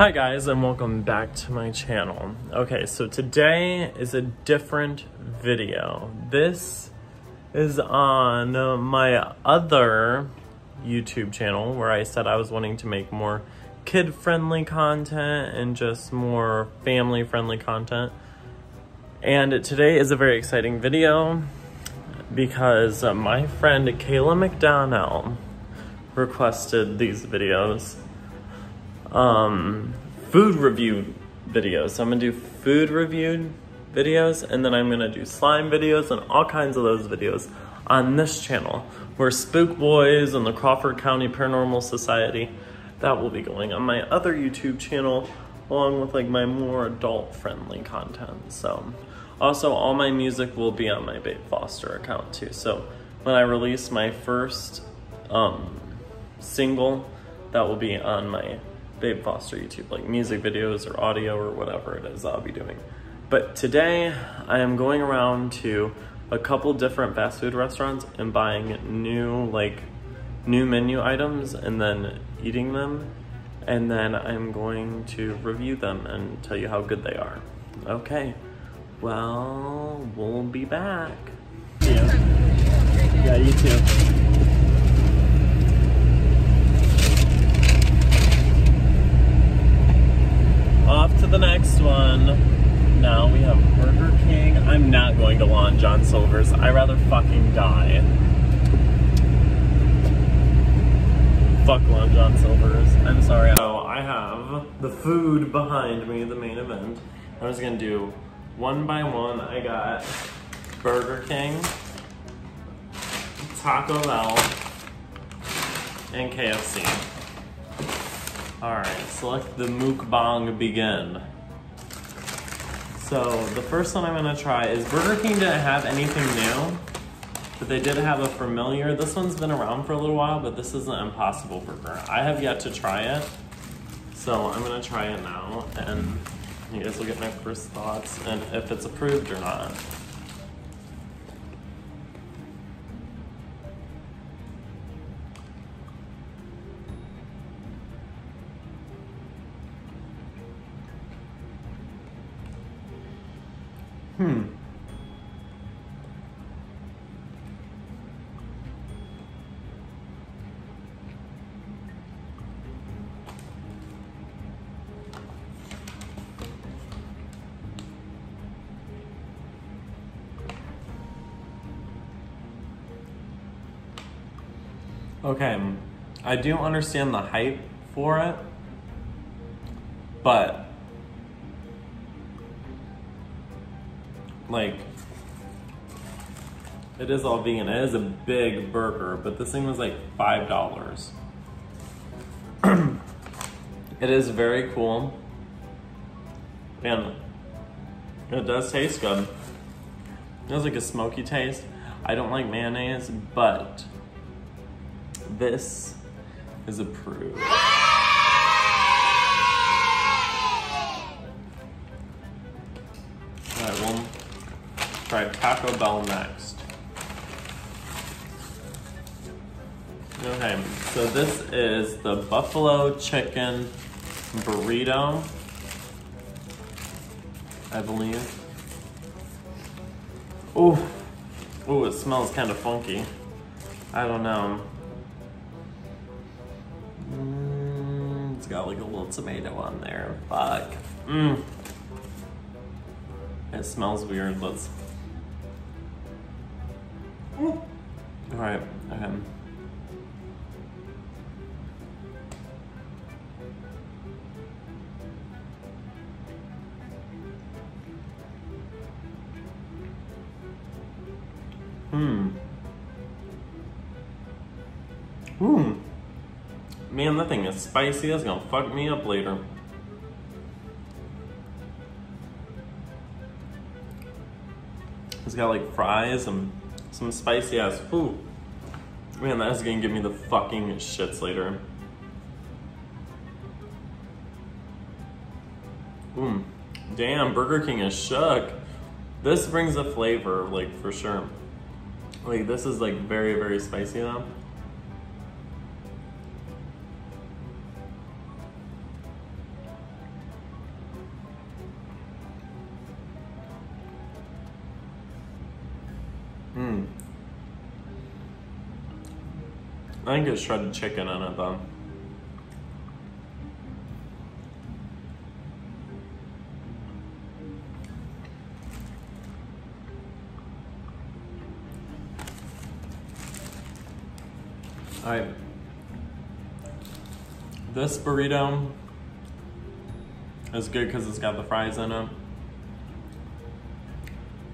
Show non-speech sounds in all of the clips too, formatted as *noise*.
Hi guys and welcome back to my channel. Okay, so today is a different video. This is on my other YouTube channel where I said I was wanting to make more kid-friendly content and just more family-friendly content. And today is a very exciting video because my friend Kayla McDonnell requested these videos um, food review videos. So I'm gonna do food review videos and then I'm gonna do slime videos and all kinds of those videos on this channel where Spook Boys and the Crawford County Paranormal Society, that will be going on my other YouTube channel along with like my more adult friendly content. So also all my music will be on my Babe Foster account too. So when I release my first um, single, that will be on my Babe Foster YouTube, like music videos or audio or whatever it is I'll be doing. But today I am going around to a couple different fast food restaurants and buying new like new menu items and then eating them and then I'm going to review them and tell you how good they are. Okay, well, we'll be back. Yeah, yeah you too. off to the one. Now we have Burger King. I'm not going to Long John Silver's. I rather fucking die. Fuck Long John Silver's. I'm sorry. So I have the food behind me, the main event. I'm just gonna do one by one. I got Burger King, Taco Bell, and KFC. Alright, select the mukbang begin. So, the first one I'm gonna try is Burger King didn't have anything new, but they did have a familiar. This one's been around for a little while, but this is an Impossible Burger. I have yet to try it, so I'm gonna try it now, and you guys will get my first thoughts, and if it's approved or not. Hmm. Okay, I do understand the hype for it, but like it is all vegan. It is a big burger, but this thing was like five dollars. *clears throat* it is very cool, and it does taste good. It has like a smoky taste. I don't like mayonnaise, but this is approved. Try Taco Bell next. Okay, so this is the buffalo chicken burrito, I believe. Ooh, ooh, it smells kind of funky. I don't know. Mm, it's got like a little tomato on there. Fuck. Mmm. It smells weird. Let's all right. Um, hmm. Hmm. Man, that thing is spicy. That's gonna fuck me up later. It's got like fries and some spicy ass food. Man, that's gonna give me the fucking shits later. Boom. Damn, Burger King is shook. This brings a flavor, like, for sure. Like, this is, like, very, very spicy now. I think it's shredded chicken in it though. Alright. This burrito is good because it's got the fries in it.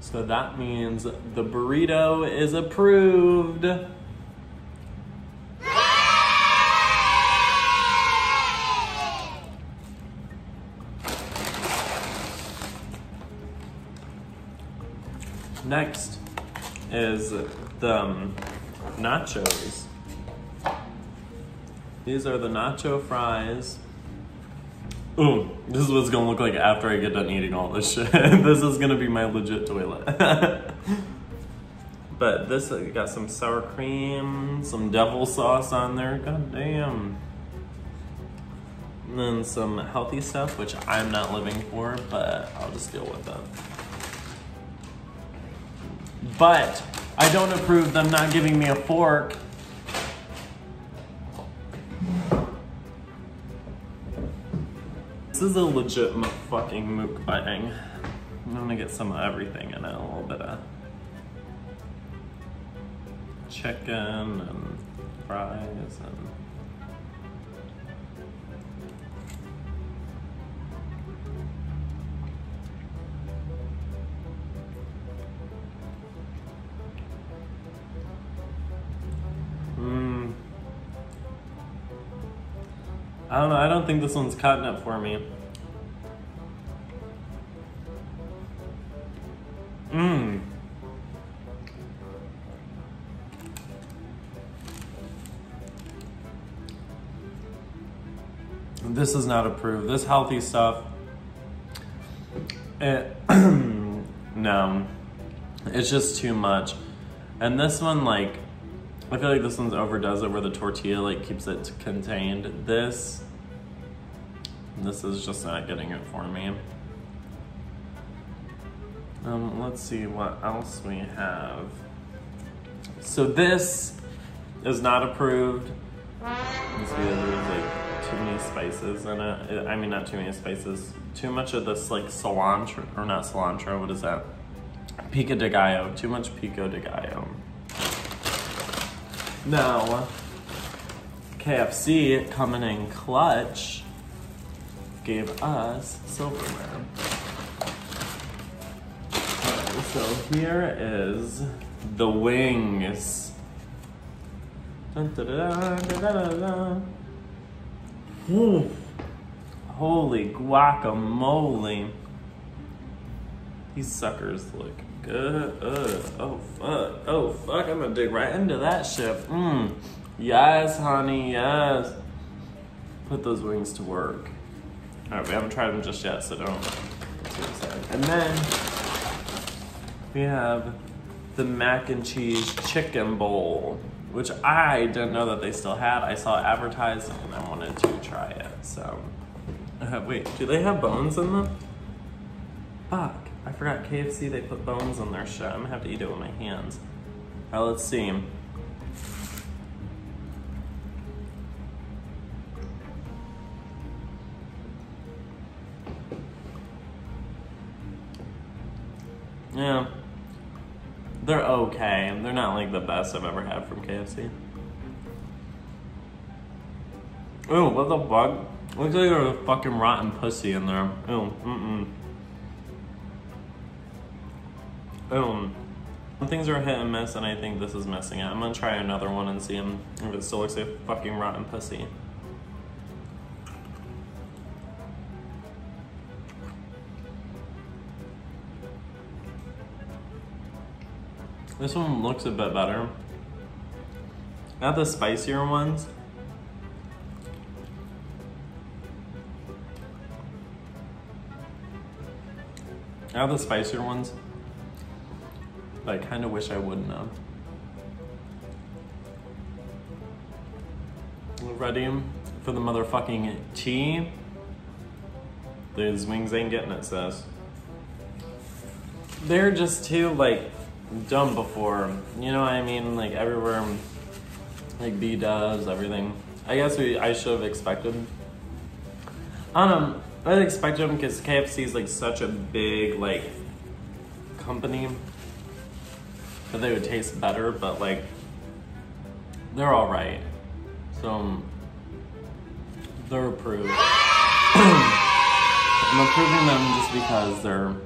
So that means the burrito is approved. Next is the um, nachos. These are the nacho fries. Ooh, this is what it's gonna look like after I get done eating all this shit. *laughs* this is gonna be my legit toilet. *laughs* but this uh, got some sour cream, some devil sauce on there. God damn. And then some healthy stuff, which I'm not living for, but I'll just deal with it. But I don't approve them not giving me a fork. This is a legit fucking mukbang. I'm gonna get some of everything in it, a little bit of chicken and fries and don't. Think this one's cutting it for me. Mmm. This is not approved. This healthy stuff. It, *clears throat* no. It's just too much. And this one, like, I feel like this one's overdoes it where the tortilla like keeps it contained. This, this is just not getting it for me. Um, let's see what else we have. So this is not approved. Let's see, there's like too many spices in it. I mean, not too many spices. Too much of this like cilantro, or not cilantro, what is that? Pico de gallo, too much pico de gallo. Now, KFC coming in clutch gave us silverware. so here is the wings. Dun, da, da, da, Holy guacamole. These suckers look Good. Oh, oh fuck. Oh fuck. I'm gonna dig right into that shit. Mmm. Yes, honey. Yes. Put those wings to work. All right, we haven't tried them just yet, so don't. And then we have the mac and cheese chicken bowl, which I didn't know that they still had. I saw it advertised and I wanted to try it. So, uh, wait, do they have bones in them? Fuck. I forgot KFC, they put bones on their shit. I'm gonna have to eat it with my hands. All right, let's see. Yeah. They're okay. They're not like the best I've ever had from KFC. Ooh, what the fuck? Looks like there's a fucking rotten pussy in there. Ooh, mm-mm. Boom. Some things are hit and miss, and I think this is missing it. I'm gonna try another one and see if it still looks like fucking rotten pussy. This one looks a bit better. Not the spicier ones. Have the spicier ones. But I kind of wish I wouldn't have. Ready for the motherfucking tea? These wings ain't getting it, sis. They're just too, like, dumb before. You know what I mean? Like, everywhere like B does everything. I guess we I should have expected. I don't know. I expected them because KFC is like such a big like company that they would taste better, but like they're all right. So um, they're approved. *coughs* I'm approving them just because they're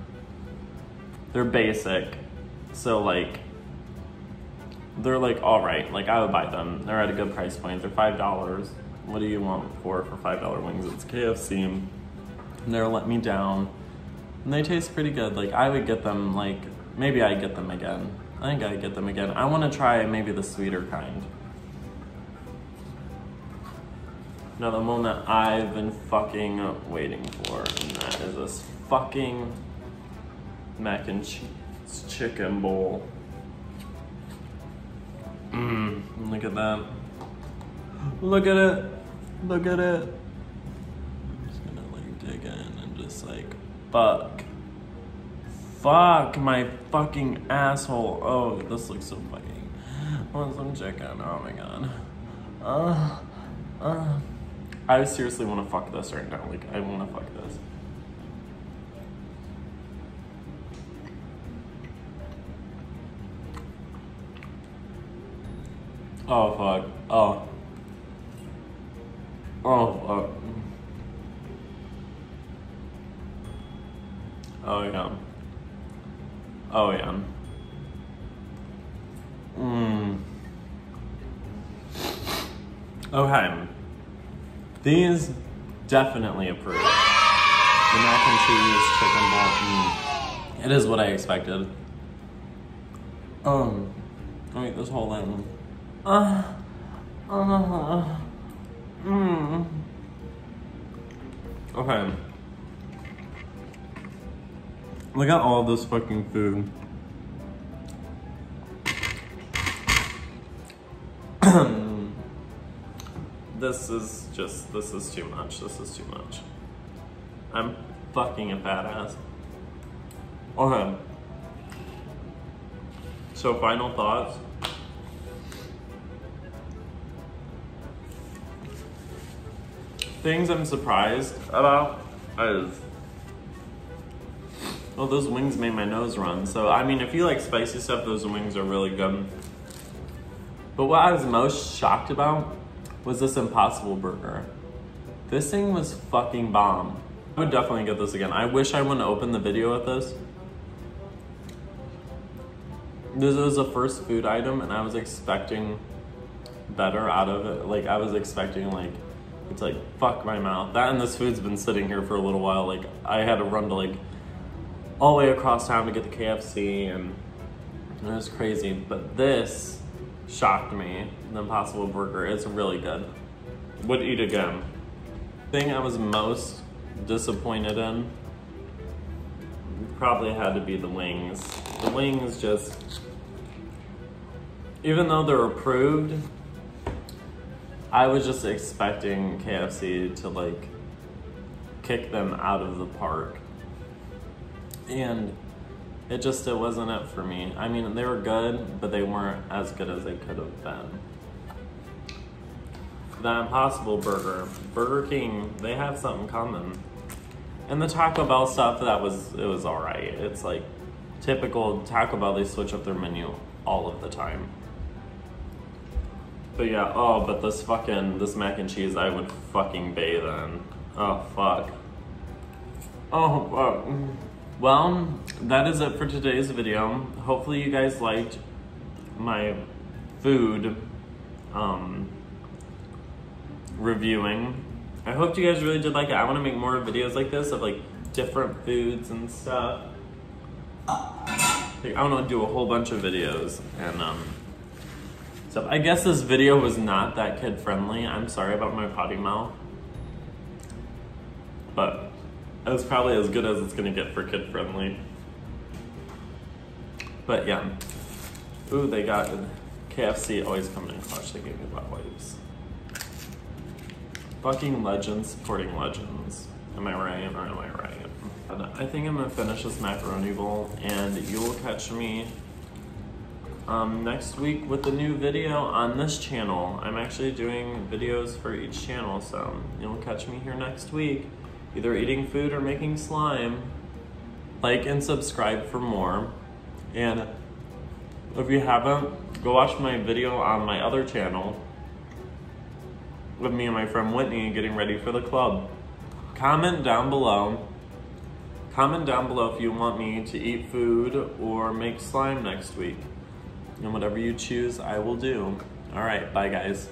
they're basic. So like they're like all right. Like I would buy them. They're at a good price point. They're five dollars. What do you want for for five dollar wings? It's KFC. And they're let me down. And they taste pretty good. Like I would get them. Like maybe I get them again. I think I get them again. I want to try maybe the sweeter kind. Now the one that I've been fucking waiting for, and that is this fucking mac and cheese chicken bowl. Mmm, look at that. Look at it. Look at it. I'm just gonna like dig in and just like, fuck. Fuck my fucking asshole. Oh, this looks so fucking. I want some chicken. Oh my god. Uh, uh. I seriously want to fuck this right now. Like, I want to fuck this. Oh, fuck. Oh. Oh, fuck. Oh, yeah. Oh, yeah. Mmm. Okay. These definitely approved. The mac and cheese chicken bowl. Mm. It is what I expected. Um, wait, this whole thing. Uh, uh, mm. Okay. Look at all this fucking food. *clears throat* this is just, this is too much. This is too much. I'm fucking a badass. Okay. So final thoughts. Things I'm surprised about is, well, those wings made my nose run. So, I mean, if you like spicy stuff, those wings are really good. But what I was most shocked about was this Impossible Burger. This thing was fucking bomb. I would definitely get this again. I wish I wouldn't open the video with this. This was a first food item and I was expecting better out of it. Like I was expecting like it's like fuck my mouth. That and this food's been sitting here for a little while. Like I had to run to like all the way across town to get the KFC and it was crazy. But this shocked me. The Impossible Burger is really good. Would eat again. Thing I was most disappointed in probably had to be the wings. The wings just, even though they're approved, I was just expecting KFC to like kick them out of the park. And it just, it wasn't it for me. I mean, they were good, but they weren't as good as they could have been. The Impossible Burger, Burger King, they have something coming. And the Taco Bell stuff, that was, it was all right. It's like typical Taco Bell, they switch up their menu all of the time. But yeah, oh, but this fucking, this mac and cheese, I would fucking bathe in. Oh, fuck. Oh, fuck. Well, that is it for today's video. Hopefully you guys liked my food um, reviewing. I hope you guys really did like it. I want to make more videos like this of like different foods and stuff. Like, I want to do a whole bunch of videos and um, stuff. I guess this video was not that kid friendly. I'm sorry about my potty mouth. But it's probably as good as it's gonna get for kid friendly. But yeah. Ooh, they got KFC always coming in clutch. They gave me wet wipes. Fucking legends supporting legends. Am I right or am I right? I think I'm gonna finish this macaroni bowl and you will catch me um, next week with a new video on this channel. I'm actually doing videos for each channel, so you'll catch me here next week, either eating food or making slime. Like and subscribe for more. And if you haven't, go watch my video on my other channel with me and my friend Whitney getting ready for the club. Comment down below. Comment down below if you want me to eat food or make slime next week. And whatever you choose, I will do. All right, bye guys.